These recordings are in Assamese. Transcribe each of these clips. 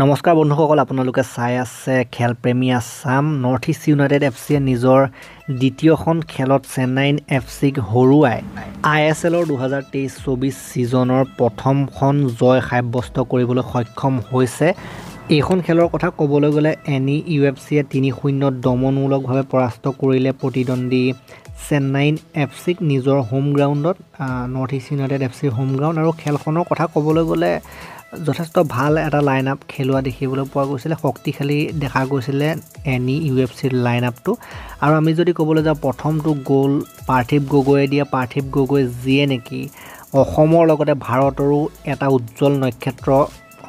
নমস্কাৰ বন্ধুসকল আপোনালোকে চাই আছে খেলপ্ৰেমী আছাম নৰ্থ ইষ্ট ইউনাইটেড এফ চিয়ে নিজৰ দ্বিতীয়খন খেলত চেন্নাইন এফ চিক হৰুৱাই আই এছ এলৰ দুহেজাৰ তেইছ চৌবিছ ছিজনৰ প্ৰথমখন জয় সাব্যস্ত কৰিবলৈ সক্ষম হৈছে। এইখন খেলৰ কথা ক'বলৈ গ'লে এনি ইউ এফ চিয়ে তিনি শূন্যত দমনমূলকভাৱে পৰাস্ত কৰিলে প্ৰতিদ্বন্দ্বী চেন্নাইন এফ চিক নিজৰ হোম গ্ৰাউণ্ডত নৰ্থ ইষ্ট ইউনাইটেড এফ চিৰ হোম গ্ৰাউণ্ড আৰু খেলখনৰ কথা ক'বলৈ গ'লে যথেষ্ট ভাল এটা লাইন আপ খেলোৱা দেখিবলৈ পোৱা গৈছিলে শক্তিশালী দেখা গৈছিলে এনি ইউ এফ চিৰ লাইন আপটো আৰু আমি যদি ক'বলৈ যাওঁ প্ৰথমটো গ'ল পাৰ্থিৱ গগৈয়ে দিয়া। পাৰ্থিৱ গগৈ যিয়ে নেকি অসমৰ লগতে ভাৰতৰো এটা উজ্জ্বল নক্ষত্ৰ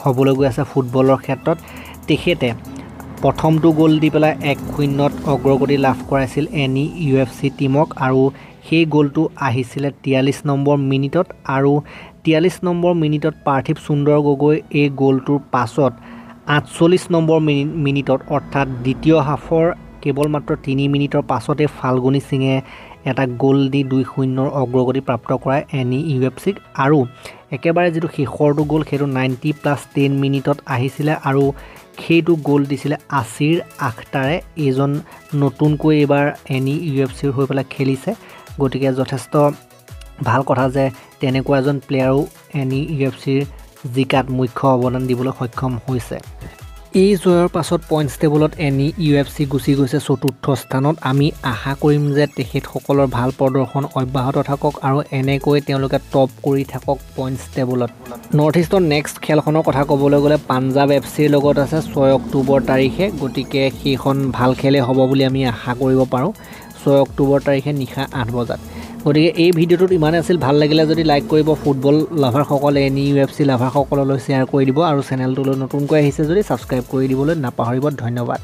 হ'বলৈ গৈ আছে ফুটবলৰ ক্ষেত্ৰত। তেখেতে প্ৰথমটো গ'ল দি পেলাই এক শূন্যত অগ্ৰগতি লাভ কৰাইছিল এনি ইউ এফ চি টীমক আৰু সেই গ'লটো আহিছিলে তিয়াল্লিছ নম্বৰ মিনিটত আৰু তিয়াল্লিছ নম্বৰ মিনিটত পাৰ্থিৱ সুন্দৰ গগৈ এই গ'লটোৰ পাছত আঠচল্লিছ নম্বৰ মিনি মিনিটত অৰ্থাৎ দ্বিতীয় হাফৰ কেৱল মাত্ৰ তিনি মিনিটৰ পাছতে ফাল্গুনী সিঙে এটা গ'ল দি দুই শূন্যৰ অগ্ৰগতি প্ৰাপ্ত কৰায় এনি ইউ এফ চিক আৰু একেবাৰে যিটো শেষৰটো গ'ল সেইটো নাইণ্টি প্লাছ টেন মিনিটত আহিছিলে আৰু সেইটো গ'ল দিছিলে আছিৰ আখতাৰে। এইজন নতুনকৈ এইবাৰ এনি ইউ এফ চিৰ হৈ পেলাই খেলিছে। গতিকে যথেষ্ট ভাল কথা যে তেনেকুৱা এজন প্লেয়াৰো এনি ইউ এফ চিৰ জিকাত মুখ্য অৱদান দিবলৈ সক্ষম হৈছে। এই জয়ৰ পাছত পইণ্টছ টেবুলত এনি ইউ এফ চি গুচি গৈছে চতুৰ্থ স্থানত। আমি আশা কৰিম যে তেখেতসকলৰ ভাল প্ৰদৰ্শন অব্যাহত থাকক আৰু এনেকৈ তেওঁলোকে টপ কৰি থাকক পইণ্টছ টেবুলত নৰ্থ ইষ্টৰ নেক্সট খেলখনৰ কথা ক'বলৈ গ'লে পাঞ্জাৱ এফ চিৰ লগত আছে ছয় অক্টোবৰ তাৰিখে গতিকে সেইখন ভাল খেলেই হ'ব বুলি আমি আশা কৰিব পাৰোঁ। ছয় অক্টোবৰ তাৰিখে নিশা আঠ বজাত। গতিকে এই ভিডিঅ'টোত ইমানেই আছিল ভাল লাগিলে যদি লাইক কৰিব ফুটবল লাভাৰসকলে এন ইউ এফ চি লাভাৰসকললৈ শ্বেয়াৰ কৰি দিব আৰু চেনেলটোলৈ নতুনকৈ আহিছে যদি ছাবস্ক্ৰাইব কৰি দিবলৈ নাপাহৰিব ধন্যবাদ।